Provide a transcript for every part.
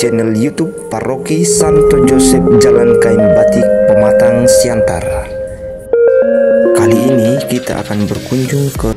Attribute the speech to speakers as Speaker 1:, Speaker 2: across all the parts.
Speaker 1: channel YouTube Paroki Santo Joseph Jalan Kain Batik Pematang Siantar. Kali ini kita akan berkunjung ke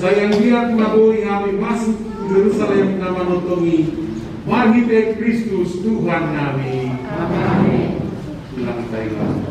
Speaker 2: Sayang dia mengabui kami masuk ke Yerusalem nama notongi Bagi te Kristus Tuhan kami. Amin. Bilang saya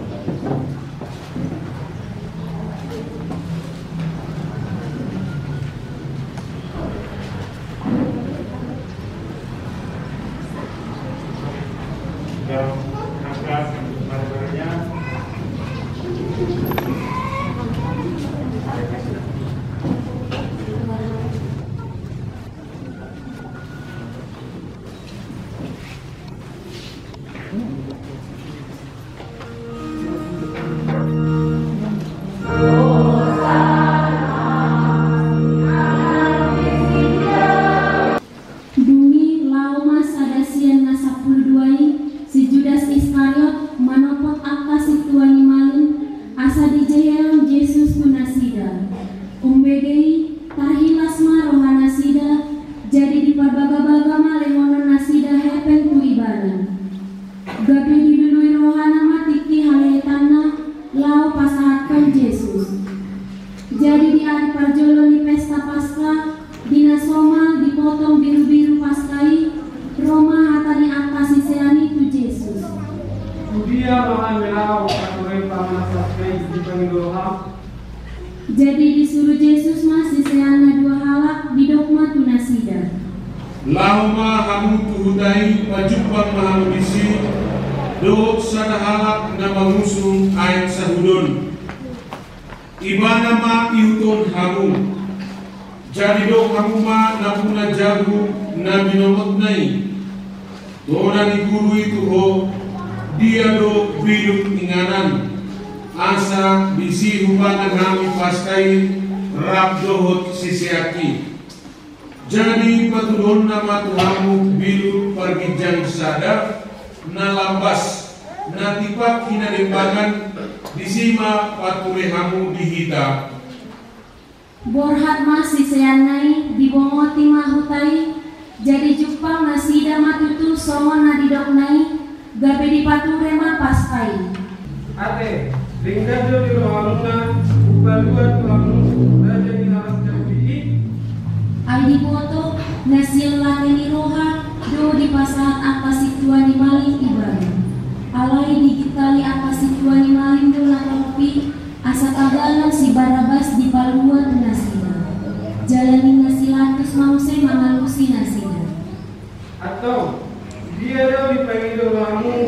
Speaker 3: Jadi disuruh Yesus masih seana dua halak bidokma tu nasida
Speaker 2: Lama hamu tuhudai pajupang mahamudisi Dok sadahalak na mangusung ayat sahudon Ibana ma iuton hamu. Jadi dok hamu ma napuna jagu na binomot nai. Dona ni guru itu ho Dia do inganan. Asa bisi hubungan kami paskai Rab dohot sisiaki. Jadi patulon nama Tuhanmu bilu pergijang sada na lambas na tipak kinalimbangan disima paturehamu dihita.
Speaker 3: Borhat masih seanai dibongoti mahutai Jadi jupang nasida matutu somo na didoknai paturema pastai.
Speaker 4: Ate, ringkajo di rohaluna, ubaluan rohalun, raja di haras
Speaker 3: jambi'i. Aidi poto, nasil lakini roha, do di pasahan apa situan di maling ibadah. Alai digitali apa situan di maling do lakopi, asa tagalan si barabas di paluan
Speaker 4: nasina. Jalani nasilan kesmause
Speaker 3: mangalusi nasina.
Speaker 4: Atau, dia do dipanggil rohamu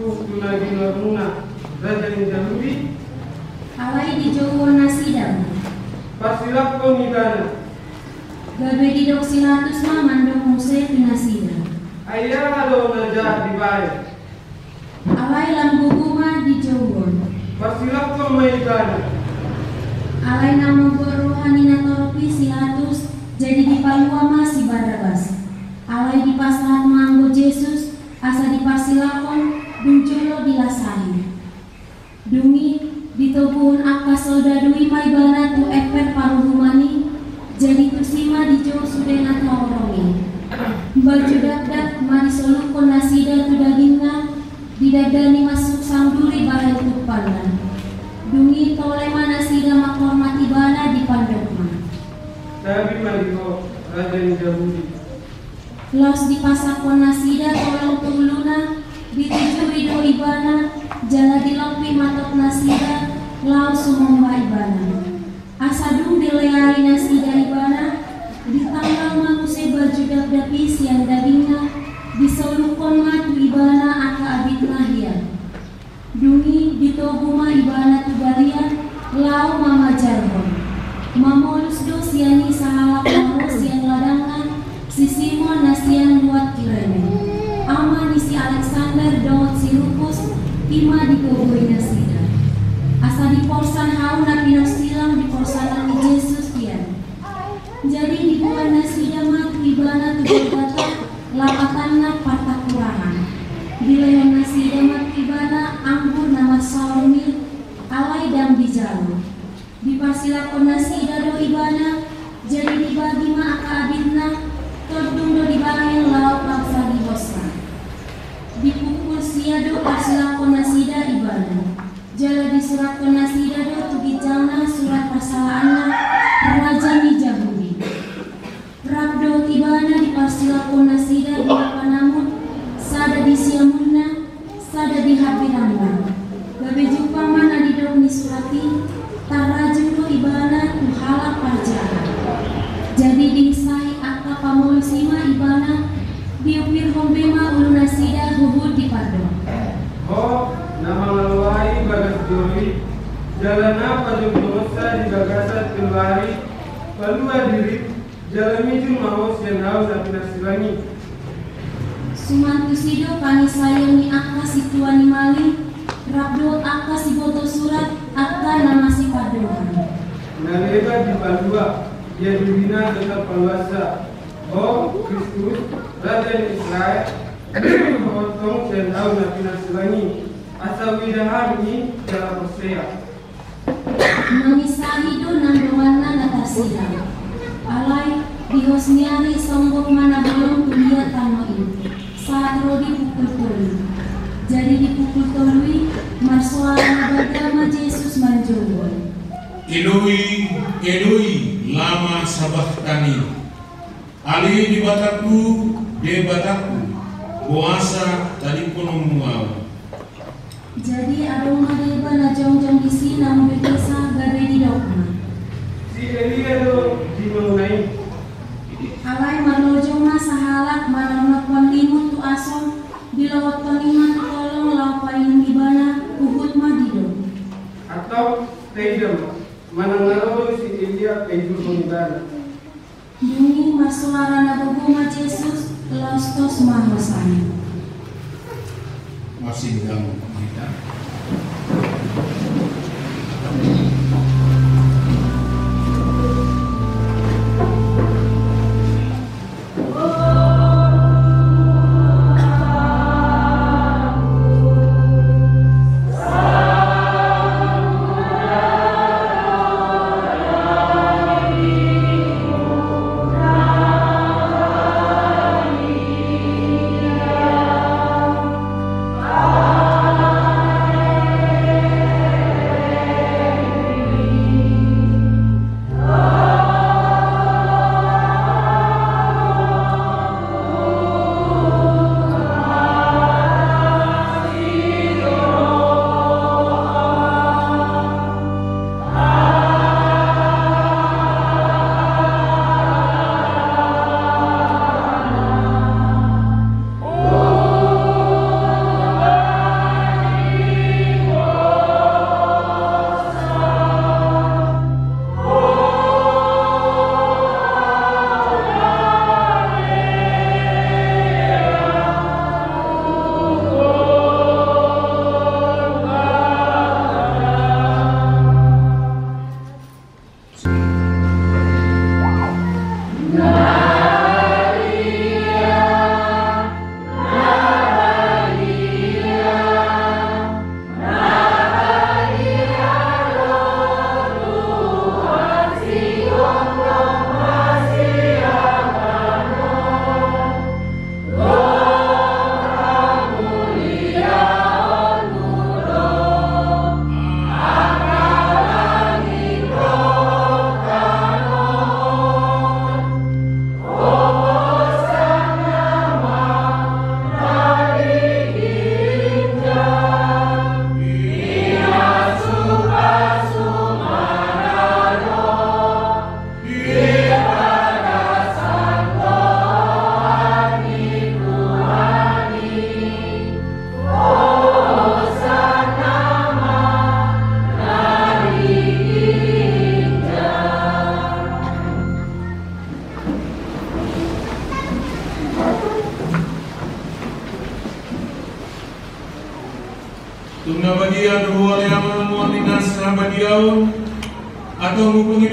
Speaker 4: yulaginuna rajalin janubi
Speaker 3: awai di jowo nasidam
Speaker 4: pasilak konidana
Speaker 3: gabe di dok silatus ma mandong muse pinasida
Speaker 4: ayah lo naja di bae
Speaker 3: awai lambuku ma di
Speaker 4: jowo pasilak komaidana
Speaker 3: alai namo goruhani natoropi silatus jadi di paluwa ma si barabas alai di pasahan manggo Yesus asa di pasilakon dunjolo dilasahi. Dungi ditobuhun aka soda dui mai bana tu eper paruhumani jadi tusima di jo sudena taurongi. Baju dak mari solukon nasida tu dagingna didadani masuk samburi bahai tupana. Dungi tole mana sida makormati bana di pandokma.
Speaker 4: Sabi maliko Raja Yahudi.
Speaker 3: Los di pasakon nasida tolong tuluna ditujui do ibana jala dilopi matok nasida lau sumomba ibana. Asadung dileari nasida ibana ditanggal manguse baju dapi siang dagingna disolukon matu ibana aka abit lahia. Dungi ditobuma ibana tubalian lau jadi dingsai aka pamolisima ibana diupir hombema ulu nasida hubud di pado
Speaker 4: Ho nama lalwai bagas jori. Jalana pajung dosa di bagasan keluari. Palua diri. Jalan itu mau sianau tapi nasilangi.
Speaker 3: sumantusido kami sayangi aka situani mali rabdo aka si boto surat aka nama si padohan
Speaker 4: Naleba di Palua. Dia dibina tetap paluasa. Ho Kristus. Raja Israel. Potong sianau tapi nasilangi. Asal widahan ini dalam Hosea.
Speaker 3: Mengisahido nandowana natasida Alai dihosniari sombong mana belum kuliah tanoi Saat rodi pukul toli Jadi dipukul toli Marsoala bagama Yesus manjowo
Speaker 2: Eloi, Eloi, lama sabahtani. Ali di bataku, de bataku, kuasa tadi kono muau.
Speaker 3: Jadi adong madeba na jongjong isi namun betesa gabe di dokna
Speaker 4: Si Elia do dimengenai.
Speaker 3: Alai malojong na sahalak manonot panlimut tu asom Dilawat panliman tu tolong lau paling ibana uhud madido
Speaker 4: atau Taidam kaidu pengibana.
Speaker 3: Dungi masuara na buguma Jesus lostos mahosani
Speaker 2: Masih dalam kita.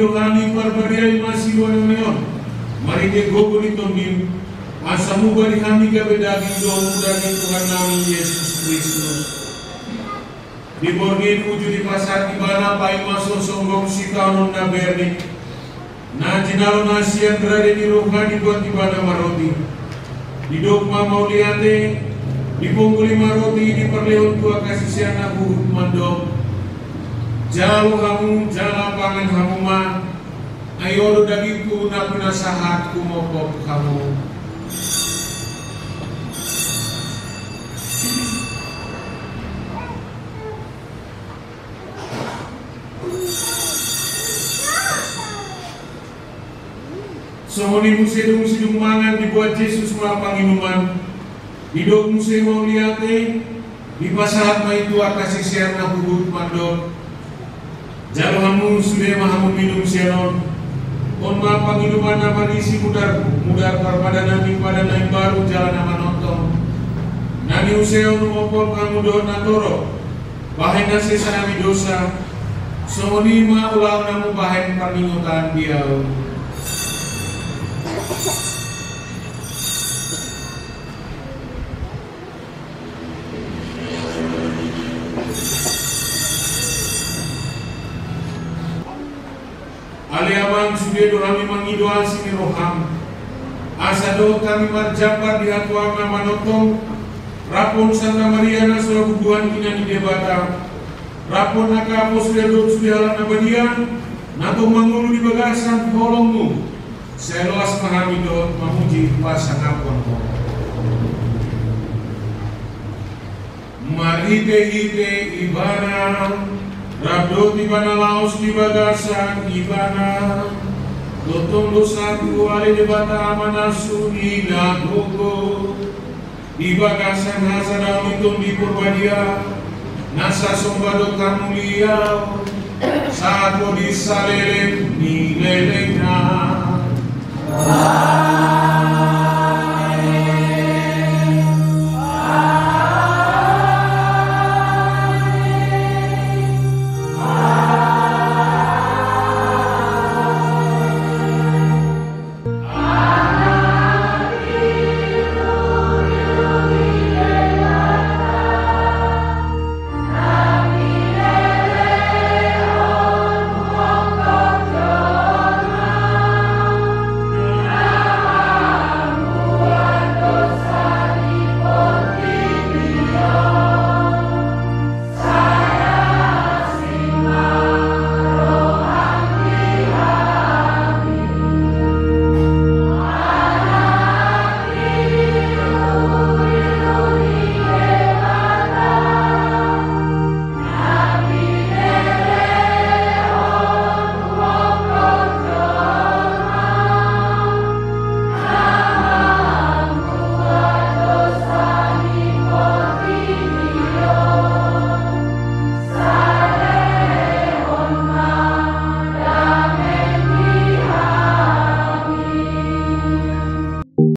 Speaker 2: Mupengidohani parbariai masih luar neon mari ke gogo di tombin asamu bari kami gabe daging dong daging Tuhan kami Yesus Kristus. Di borgin uju di pasar di mana pai masuk songgong si kanon na berni na jinalo berada di rohani buat di mana maroti. Di dogma mau liate di pungguli maroti di perleon tua kasih buruk mandom jauh kamu jalan pangan kamu mah ayo lo dagingku na pinasahat kumopok kamu Somoni muse dong sidung mangan dibuat Yesus melapang inuman. Hidok muse mau liate di pasahat ma itu kasih siar na bubut mandor. Jalo sudah mahamu minum sianon. On ma nama isi mudar mudar parpada nami pada naik baru jalan nama nonton. Nani useo numopol kamu do natoro. Bahen nasi sanami dosa. Somoni ma ulang namu bahen paningutan diau. Aliaman sudah dorami mangidoa sini roham. Asa do kami marjabar di hatuang nama notong. Rapon Santa Maria na surah kubuhan kina di debata. Rapon naka apos sudah do sudah alam nabadian. Nato mangulu di bagasan tolongmu. Seloas mahamidot mamuji pasangapon mo. Marite-hite ibana Rabdo di mana laos di bagasan ibana Totong dosaku ale di bata amanasu ina gogo Di bagasan hasa daun itu di purbadia Nasa sombado kamu liau Saat di salelem ni lelena